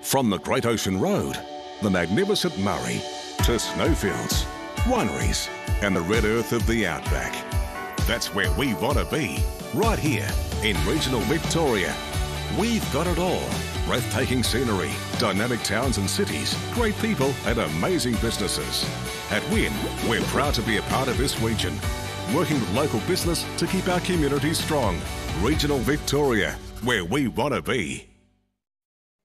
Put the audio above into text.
From the Great Ocean Road, the magnificent Murray, to snowfields, wineries, and the red earth of the outback. That's where we want to be, right here in regional Victoria. We've got it all breathtaking scenery, dynamic towns and cities, great people, and amazing businesses. At WIN, we're proud to be a part of this region, working with local business to keep our communities strong. Regional Victoria, where we want to be.